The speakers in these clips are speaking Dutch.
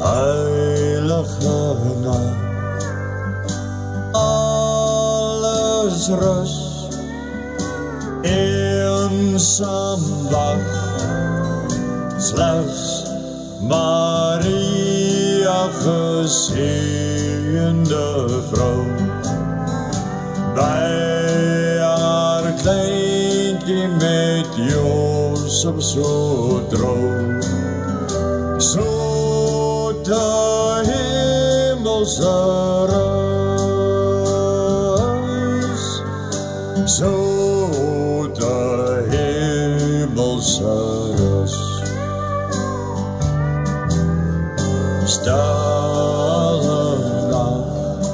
Heilige nacht, alles rust, eenzaam wacht, slechts Maria gezegende vrouw. Bij haar kleintje met Jozef zo droog. Zo de ruis. Zo de. Stille nacht,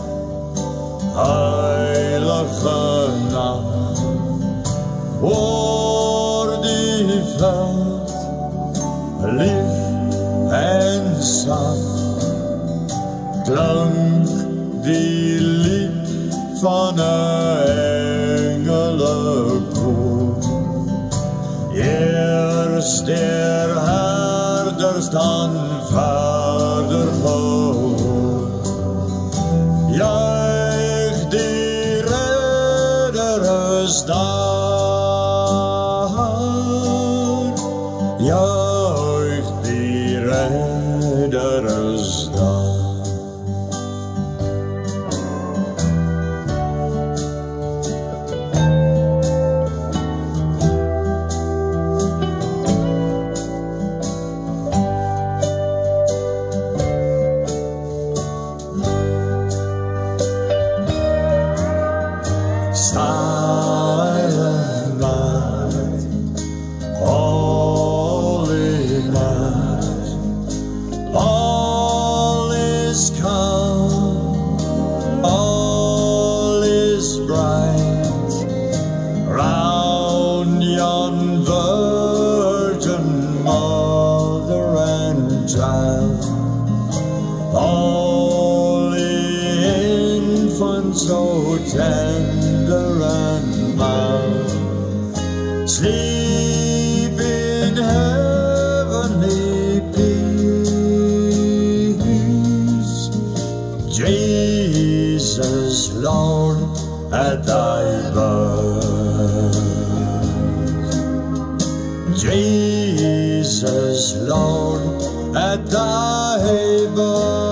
heilige nacht, lief en zacht, klank die lied van een engelenkoor. Eerst der herders, dan vader gehoor. Juich die redder is daar. Juich redder is is calm, all is bright, round yon virgin mother and child. Holy infant, so oh, tender and mild, sleep Lord, at thy birth. Jesus, Lord, at thy birth.